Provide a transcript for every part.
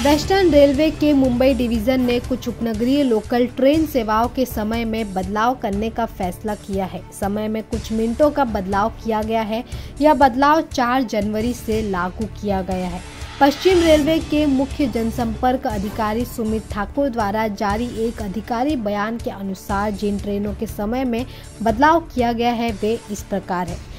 Western railway के Mumbai division ने कुछ उपनगरीय लोकल ट्रेन सेवाओं के समय में बदलाव करने का फैसला किया है। समय में कुछ मिनटों का बदलाव किया गया है। यह बदलाव 4 जनवरी से लागू किया गया है। पश्चिम रेलवे के मुख्य जनसंपर्क अधिकारी सुमित ठाकुर द्वारा जारी एक अधिकारी बयान के अनुसार जिन ट्रेनों के समय में बदलाव किया गया है, वे इस प्रकार है।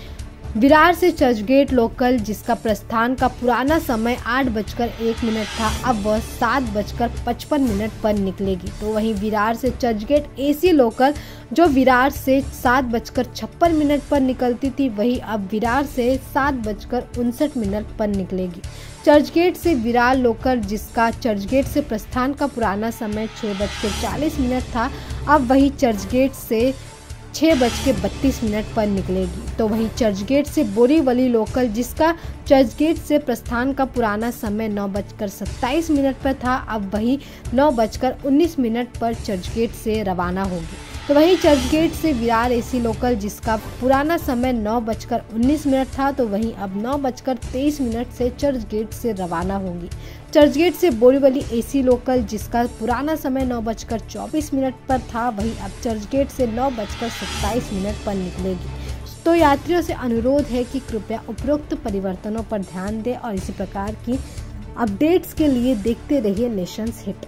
विरार से चर्चगेट लोकल, जिसका प्रस्थान का पुराना समय आठ बजकर एक मिनट था, अब वह सात बजकर पचपन मिनट पर निकलेगी। तो वहीं विरार से चर्चगेट एसी लोकल, जो विरार से सात बजकर छप्पन मिनट पर निकलती थी, वही अब विरार से सात बजकर उनसठ मिनट पर निकलेगी। चर्चगेट से विरार लोकल, जिसका चर्चगेट से प्रस्थान का पुराना समय छः बजकर चालीस मिनट था, अब वही चर्चगेट से छः बज के बत्तीस मिनट पर निकलेगी। तो वहीं चर्चगेट से बोरीवली लोकल, जिसका चर्चगेट से प्रस्थान का पुराना समय नौ बजकर सत्ताईस मिनट पर था, अब वही नौ बजकर उन्नीस मिनट पर चर्चगेट से रवाना होगी। तो वहीं चर्चगेट से विरार एसी लोकल, जिसका पुराना समय नौ बजकर उन्नीस मिनट था तो वहीं अब नौ बजकर तेईस मिनट से चर्चगेट से रवाना होगी। चर्चगेट से बोरीवली एसी लोकल, जिसका पुराना समय नौ बजकर चौबीस मिनट पर था, वहीं अब चर्चगेट से नौ बजकर सत्ताईस मिनट पर निकलेगी। तो यात्रियों से अनुरोध है कि कृपया उपरोक्त परिवर्तनों पर ध्यान दें और इसी प्रकार की अपडेट्स के लिए देखते रहिए नेशंस हिट।